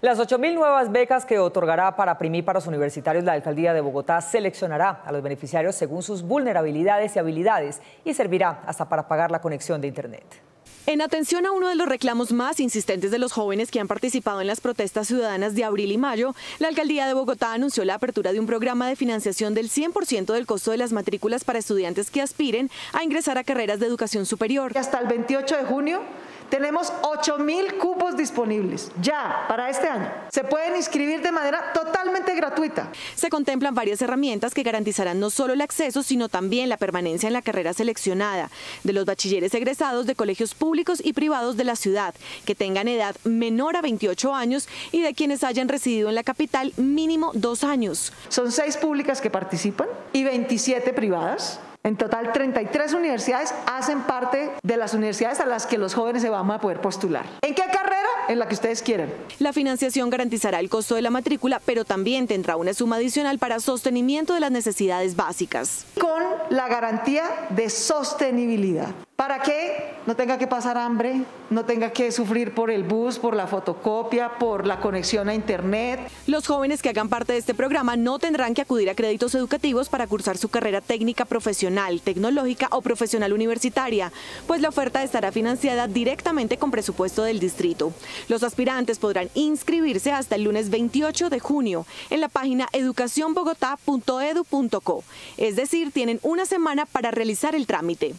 Las 8.000 nuevas becas que otorgará para primíparos universitarios la Alcaldía de Bogotá seleccionará a los beneficiarios según sus vulnerabilidades y habilidades y servirá hasta para pagar la conexión de Internet. En atención a uno de los reclamos más insistentes de los jóvenes que han participado en las protestas ciudadanas de abril y mayo, la alcaldía de Bogotá anunció la apertura de un programa de financiación del 100% del costo de las matrículas para estudiantes que aspiren a ingresar a carreras de educación superior. Hasta el 28 de junio tenemos 8 mil cupos disponibles ya para este año. Se pueden inscribir de manera totalmente gratuita. Se contemplan varias herramientas que garantizarán no solo el acceso, sino también la permanencia en la carrera seleccionada de los bachilleres egresados de colegios públicos y privados de la ciudad, que tengan edad menor a 28 años y de quienes hayan residido en la capital mínimo dos años. Son seis públicas que participan y 27 privadas. En total, 33 universidades hacen parte de las universidades a las que los jóvenes se van a poder postular. ¿En qué carrera? En la que ustedes quieran. La financiación garantizará el costo de la matrícula, pero también tendrá una suma adicional para sostenimiento de las necesidades básicas. Con la garantía de sostenibilidad para que no tenga que pasar hambre, no tenga que sufrir por el bus, por la fotocopia, por la conexión a Internet. Los jóvenes que hagan parte de este programa no tendrán que acudir a créditos educativos para cursar su carrera técnica profesional, tecnológica o profesional universitaria, pues la oferta estará financiada directamente con presupuesto del distrito. Los aspirantes podrán inscribirse hasta el lunes 28 de junio en la página educacionbogotá.edu.co, es decir, tienen una semana para realizar el trámite.